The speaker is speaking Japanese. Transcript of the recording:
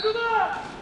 くだ